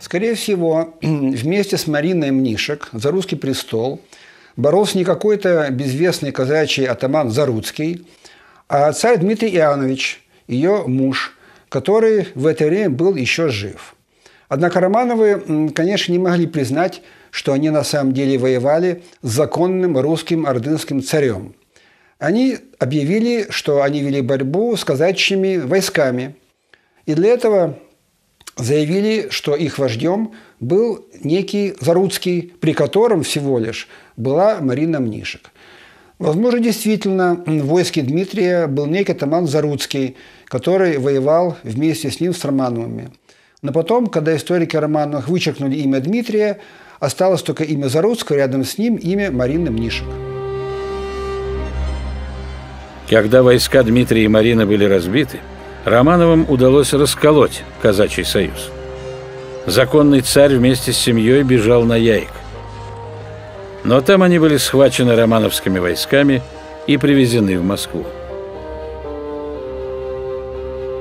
Скорее всего, вместе с Мариной Мнишек за русский престол боролся не какой-то безвестный казачий атаман Заруцкий, а царь Дмитрий Иоаннович, ее муж, который в это время был еще жив. Однако Романовы, конечно, не могли признать, что они на самом деле воевали с законным русским ордынским царем. Они объявили, что они вели борьбу с казачьими войсками. И для этого заявили, что их вождем был некий Заруцкий, при котором всего лишь была Марина Мнишек. Возможно, действительно, в войске Дмитрия был некий Таман Заруцкий, который воевал вместе с ним с Романовыми. Но потом, когда историки Романовых вычеркнули имя Дмитрия, осталось только имя Заруцкого, рядом с ним имя Марины Мнишек. Когда войска Дмитрия и Марины были разбиты, Романовым удалось расколоть казачий союз. Законный царь вместе с семьей бежал на Яик. Но там они были схвачены романовскими войсками и привезены в Москву.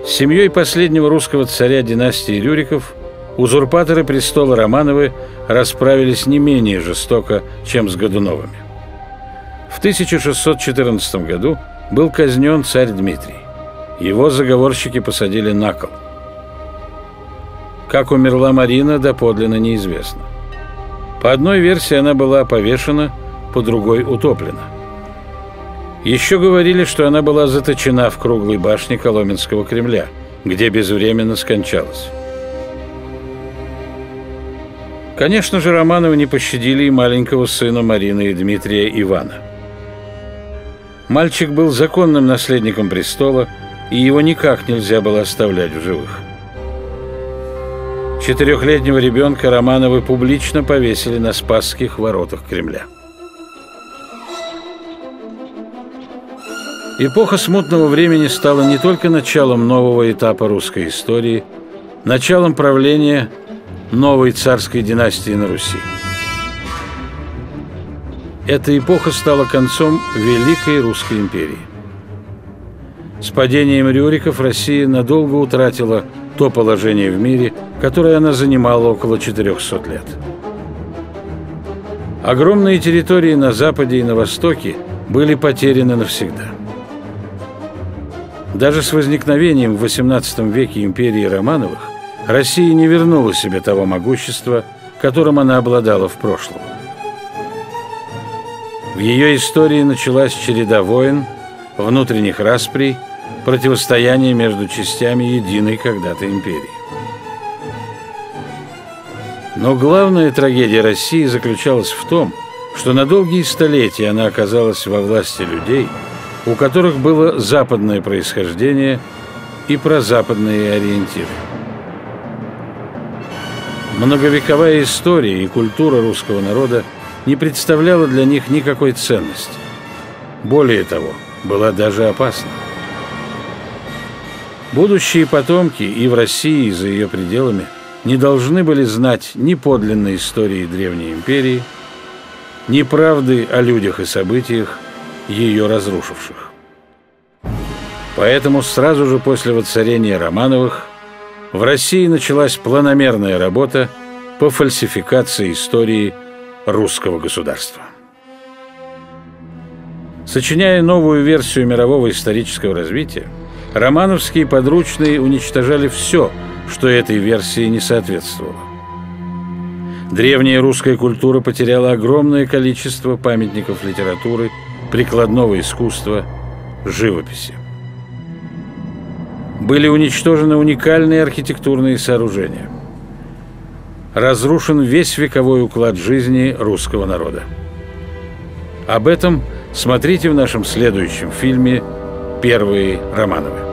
С семьей последнего русского царя династии Рюриков узурпаторы престола Романовы расправились не менее жестоко, чем с Годуновыми. В 1614 году был казнен царь Дмитрий. Его заговорщики посадили на кол. Как умерла Марина, доподлинно неизвестно. По одной версии она была повешена, по другой утоплена. Еще говорили, что она была заточена в круглой башне Коломенского Кремля, где безвременно скончалась. Конечно же, Романовы не пощадили и маленького сына Марины и Дмитрия Ивана. Мальчик был законным наследником престола – и его никак нельзя было оставлять в живых. Четырехлетнего ребенка Романовы публично повесили на Спасских воротах Кремля. Эпоха смутного времени стала не только началом нового этапа русской истории, началом правления новой царской династии на Руси. Эта эпоха стала концом Великой Русской империи. С падением Рюриков Россия надолго утратила то положение в мире, которое она занимала около 400 лет. Огромные территории на западе и на востоке были потеряны навсегда. Даже с возникновением в XVIII веке империи Романовых Россия не вернула себе того могущества, которым она обладала в прошлом. В ее истории началась череда войн, внутренних расприй – противостояние между частями единой когда-то империи. Но главная трагедия России заключалась в том, что на долгие столетия она оказалась во власти людей, у которых было западное происхождение и прозападные ориентиры. Многовековая история и культура русского народа не представляла для них никакой ценности. Более того, была даже опасна. Будущие потомки и в России, и за ее пределами не должны были знать ни подлинной истории Древней империи, ни правды о людях и событиях, ее разрушивших. Поэтому сразу же после воцарения Романовых в России началась планомерная работа по фальсификации истории русского государства. Сочиняя новую версию мирового исторического развития, Романовские подручные уничтожали все, что этой версии не соответствовало. Древняя русская культура потеряла огромное количество памятников литературы, прикладного искусства, живописи. Были уничтожены уникальные архитектурные сооружения. Разрушен весь вековой уклад жизни русского народа. Об этом смотрите в нашем следующем фильме «Первые Романовы».